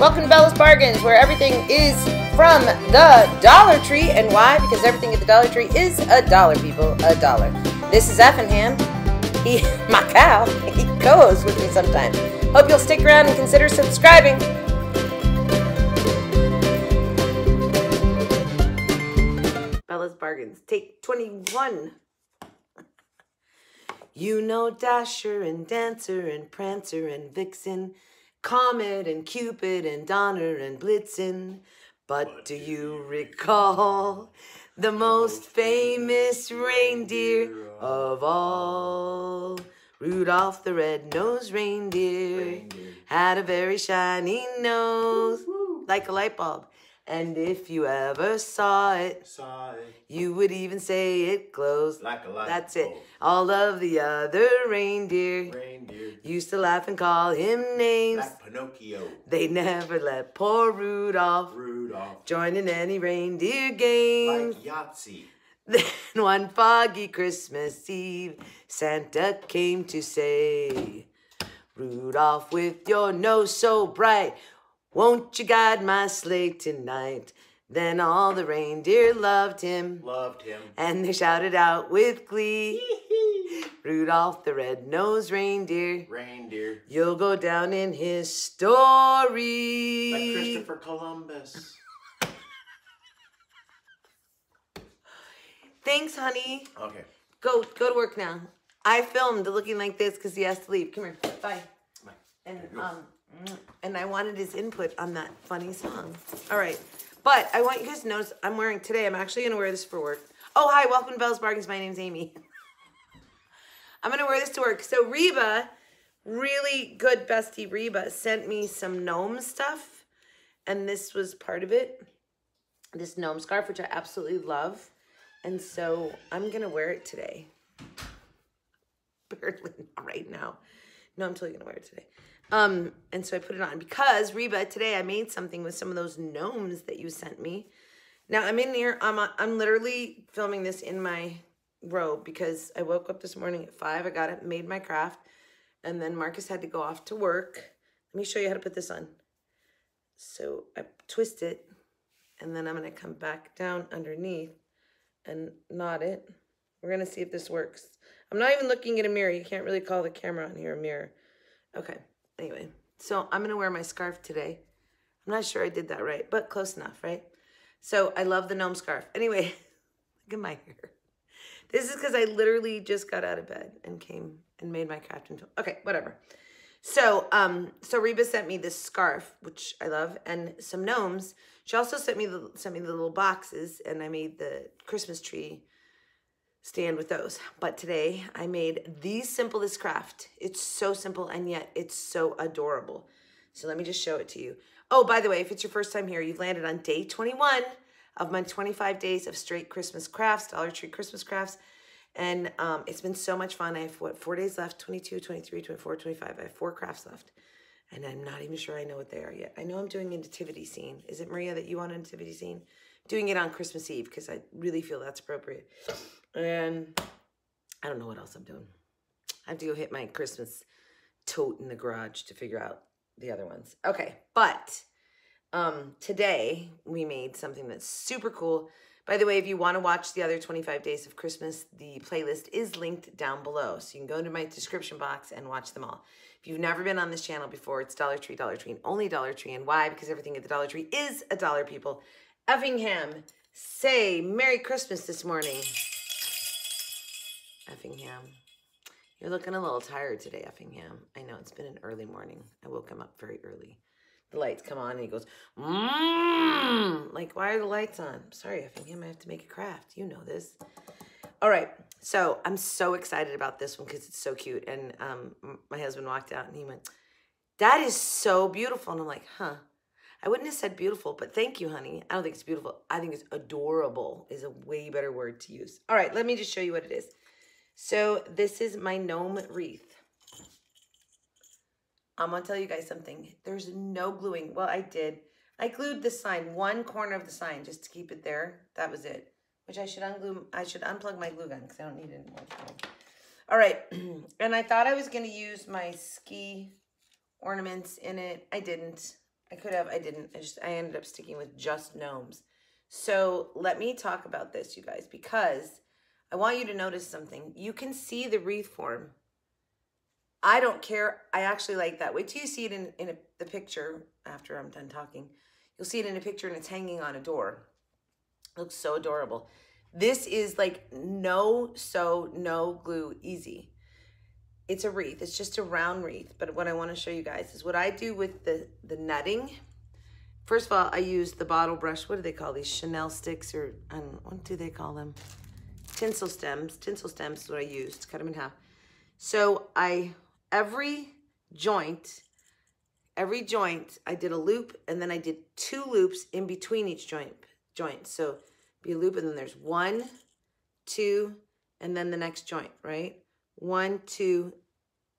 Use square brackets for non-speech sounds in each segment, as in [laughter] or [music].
Welcome to Bella's Bargains, where everything is from the Dollar Tree. And why? Because everything at the Dollar Tree is a dollar, people. A dollar. This is Effingham. He, [laughs] my cow, he goes with me sometimes. Hope you'll stick around and consider subscribing. Bella's Bargains, take 21. [laughs] You know Dasher and Dancer and Prancer and Vixen, Comet and Cupid and Donner and Blitzen. But do you recall the most famous reindeer of all? Rudolph the red-nosed reindeer had a very shiny nose, like a light bulb. And if you ever saw it, Saw it you would even say it glows. like a light That's it. All of the other reindeer Reindeer used to laugh and call him names. like Pinocchio, They never let poor Rudolph Rudolph, join in any reindeer games. like Yahtzee. [laughs] Then one foggy Christmas Eve, Santa came to say, Rudolph, with your nose so bright, won't you guide my sleigh tonight? Then all the reindeer loved him, Loved him. and they shouted out with glee, Rudolph the red-nosed reindeer, Reindeer you'll go down in his story. like Christopher Columbus. Thanks, honey. Okay. Go go to work now. I filmed looking like this because he has to leave. Come here. Bye. Bye. And um and I wanted his input on that funny song. All right. But I want you guys to notice I'm wearing today, I'm actually gonna wear this for work. Oh hi, welcome to Bella's Bargains. My name's Amy. [laughs] I'm gonna wear this to work. So Reba, really good bestie Reba, sent me some gnome stuff, and this was part of it. This gnome scarf, which I absolutely love. And so I'm gonna wear it today. [laughs] Barely not right now. No, I'm totally gonna wear it today. Um, and so I put it on because Reba, today I made something with some of those gnomes that you sent me. Now I'm in here. I'm I'm literally filming this in my robe because I woke up this morning at five. I got it, made my craft, and then Marcus had to go off to work. Let me show you how to put this on. So I twist it, and then I'm gonna come back down underneath and knot it. We're gonna see if this works. I'm not even looking at a mirror. You can't really call the camera on here a mirror. Okay, anyway. So I'm gonna wear my scarf today. I'm not sure I did that right, but close enough, right? So I love the gnome scarf. Anyway, [laughs] look at my hair. This is because I literally just got out of bed and came and made my craft okay, whatever. So, um, so Reba sent me this scarf, which I love, and some gnomes. She also sent me the sent me the little boxes, and I made the Christmas tree stand with those. But today I made the simplest craft. It's so simple and yet it's so adorable. So let me just show it to you. Oh, by the way, if it's your first time here, you've landed on day 21 of my 25 days of straight Christmas crafts, Dollar Tree Christmas crafts. And um, it's been so much fun. I have, what, four days left, 22, 23, 24, 25. I have four crafts left. And I'm not even sure I know what they are yet. I know I'm doing a nativity scene. Is it Maria that you want a nativity scene? Doing it on Christmas Eve because I really feel that's appropriate. And I don't know what else I'm doing. I have to go hit my Christmas tote in the garage to figure out the other ones. Okay, but um, today we made something that's super cool. By the way, if you want to watch the other 25 days of Christmas, the playlist is linked down below. So you can go into my description box and watch them all. If you've never been on this channel before, it's Dollar Tree, Dollar Tree, and only Dollar Tree. And why? Because everything at the Dollar Tree is a dollar, people. Effingham, say Merry Christmas this morning. Effingham. You're looking a little tired today, Effingham. I know it's been an early morning. I woke him up very early. The lights come on and he goes, mmm. Like, why are the lights on? Sorry, Effingham, I have to make a craft. You know this. All right. So I'm so excited about this one because it's so cute. And um, my husband walked out and he went, That is so beautiful. And I'm like, huh. I wouldn't have said beautiful, but thank you, honey. I don't think it's beautiful. I think it's adorable is a way better word to use. All right, let me just show you what it is. So this is my gnome wreath. I'm gonna tell you guys something. There's no gluing. Well, I did. I glued the sign, one corner of the sign, just to keep it there. That was it. Which I should unglue. I should unplug my glue gun because I don't need it anymore. All right, [clears throat] and I thought I was gonna use my ski ornaments in it. I didn't. I could have, I didn't. I just, I ended up sticking with just gnomes. So let me talk about this, you guys, because I want you to notice something. You can see the wreath form. I don't care. I actually like that. Wait till you see it in, in a, the picture after I'm done talking. You'll see it in a picture and it's hanging on a door. It looks so adorable. This is like no sew, no glue, easy. It's a wreath. It's just a round wreath. But what I want to show you guys is what I do with the, the nutting. First of all, I use the bottle brush. What do they call these? chenille sticks or um, what do they call them? Tinsel stems. Tinsel stems is what I used. Cut them in half. So I, every joint, every joint, I did a loop and then I did two loops in between each joint. joint. So be a loop and then there's one, two, and then the next joint, right? One, two,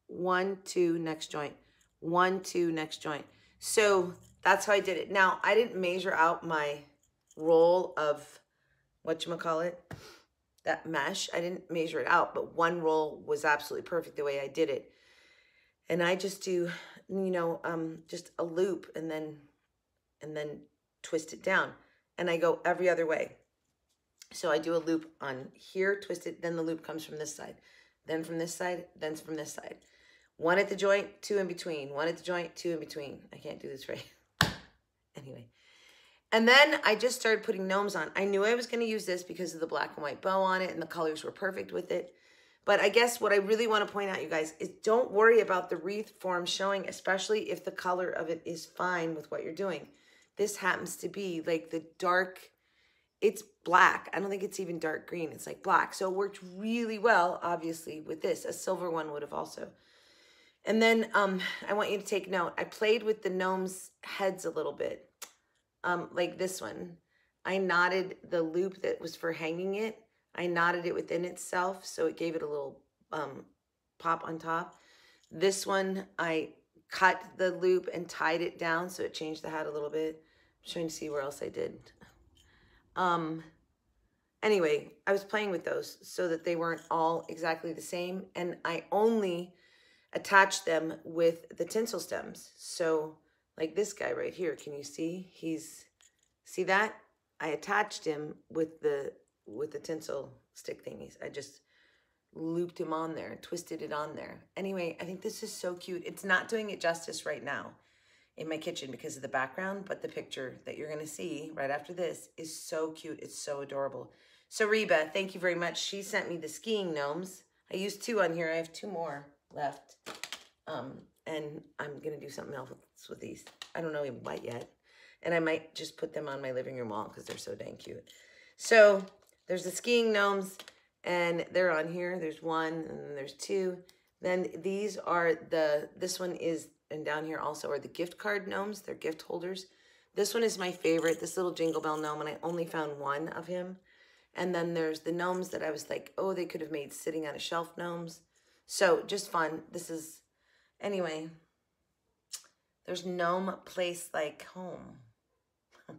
one, two, next joint, one, two, next joint. So that's how I did it. Now, I didn't measure out my roll of, whatchamacallit, that mesh. I didn't measure it out, but one roll was absolutely perfect the way I did it. And I just do, you know, um, just a loop and then, and then twist it down. And I go every other way. So I do a loop on here, twist it, then the loop comes from this side, then from this side, then from this side. One at the joint, two in between. One at the joint, two in between. I can't do this right. [laughs] anyway. And then I just started putting gnomes on. I knew I was going to use this because of the black and white bow on it and the colors were perfect with it. But I guess what I really want to point out, you guys, is don't worry about the wreath form showing, especially if the color of it is fine with what you're doing. This happens to be like the dark, it's black. I don't think it's even dark green. It's like black. So it worked really well, obviously, with this. A silver one would have also. And then um, I want you to take note. I played with the gnomes' heads a little bit, um, like this one. I knotted the loop that was for hanging it. I knotted it within itself, so it gave it a little um, pop on top. This one, I cut the loop and tied it down, so it changed the hat a little bit. I'm trying to see where else I did. Um, anyway, I was playing with those so that they weren't all exactly the same, and I only attached them with the tinsel stems. So like this guy right here, can you see? He's, see that? I attached him with the, with the tinsel stick thingies. I just looped him on there, twisted it on there. Anyway, I think this is so cute. It's not doing it justice right now in my kitchen because of the background, but the picture that you're gonna see right after this is so cute. It's so adorable. So Reba, thank you very much. She sent me the skiing gnomes. I used two on here. I have two more left. Um, and I'm to do something else with these. I don't know what yet. And I might just put them on my living room wall because they're so dang cute. So there's the skiing gnomes and they're on here. There's one and then there's two. Then these are the, this one is, and down here also are the gift card gnomes. They're gift holders. This one is my favorite, this little Jingle Bell gnome, and I only found one of him. And then there's the gnomes that I was like, oh, they could have made sitting on a shelf gnomes. So just fun. This is, anyway, there's no place like home. [laughs] I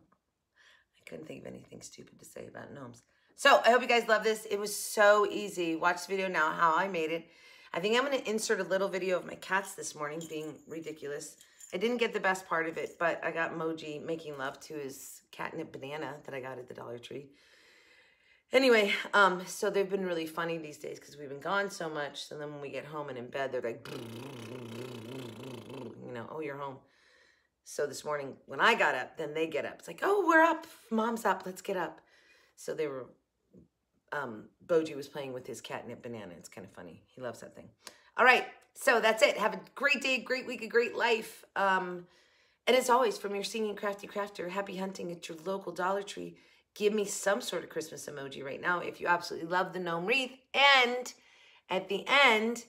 couldn't think of anything stupid to say about gnomes. So I hope you guys love this. It was so easy. Watch the video now how I made it. I think I'm going to insert a little video of my cats this morning being ridiculous. I didn't get the best part of it, but I got Moji making love to his catnip banana that I got at the Dollar Tree. Anyway, um, so they've been really funny these days because we've been gone so much. So then when we get home and in bed, they're like, you know, oh, you're home. So this morning when I got up, then they get up. It's like, oh, we're up. Mom's up. Let's get up. So they were, um, Boji was playing with his catnip banana. It's kind of funny. He loves that thing. All right. So that's it. Have a great day, great week, a great life. Um, and as always, from your singing crafty crafter, happy hunting at your local Dollar Tree give me some sort of Christmas emoji right now if you absolutely love the gnome wreath. And at the end,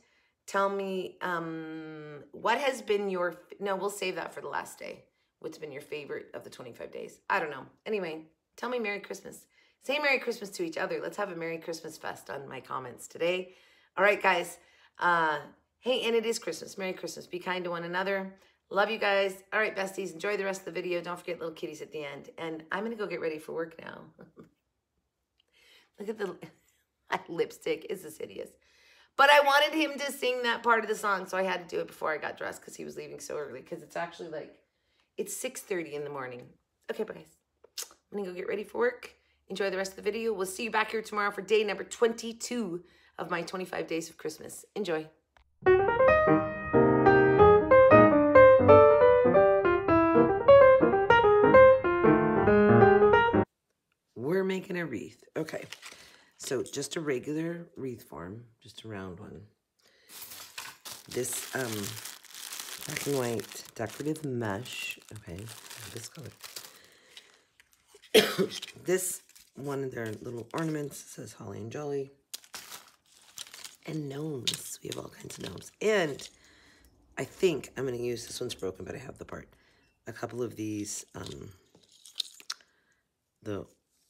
tell me um, what has been your, no, we'll save that for the last day. What's been your favorite of the 25 days? I don't know. Anyway, tell me Merry Christmas. Say Merry Christmas to each other. Let's have a Merry Christmas fest on my comments today. All right, guys. Uh, hey, and it is Christmas. Merry Christmas. Be kind to one another. Love you guys. All right, besties. Enjoy the rest of the video. Don't forget little kitties at the end. And I'm going to go get ready for work now. [laughs] Look at the [laughs] lipstick. Is this hideous? But I wanted him to sing that part of the song, so I had to do it before I got dressed because he was leaving so early. Because it's actually like It's 6.30 in the morning. Okay, guys. I'm gonna go get ready for work. Enjoy the rest of the video. We'll see you back here tomorrow for day number 22 of my 25 days of Christmas. Enjoy. We're making a wreath. Okay. So just a regular wreath form, just a round one. This um black and white decorative mesh. Okay, this color. [coughs] this one of their little ornaments says holly and jolly. And gnomes. We have all kinds of gnomes. And I think I'm going to use, this one's broken, but I have the part. A couple of these, um, the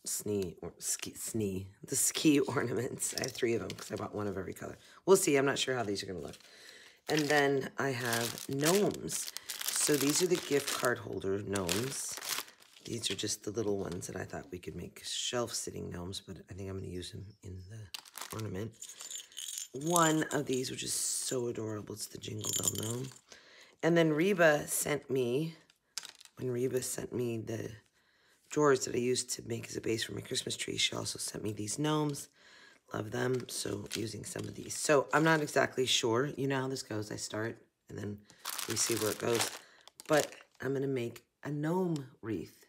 snee, or ski, snee, the ski [laughs] ornaments. I have three of them because I bought one of every color. We'll see. I'm not sure how these are going to look. And then I have gnomes. So these are the gift card holder gnomes. These are just the little ones that I thought we could make shelf-sitting gnomes, but I think I'm going to use them in the ornament. One of these, which is so adorable, it's the Jingle Bell gnome. And then Reba sent me, when Reba sent me the drawers that I used to make as a base for my Christmas tree, she also sent me these gnomes. Love them, so using some of these. So I'm not exactly sure. You know how this goes. I start, and then we see where it goes. But I'm going to make a gnome wreath.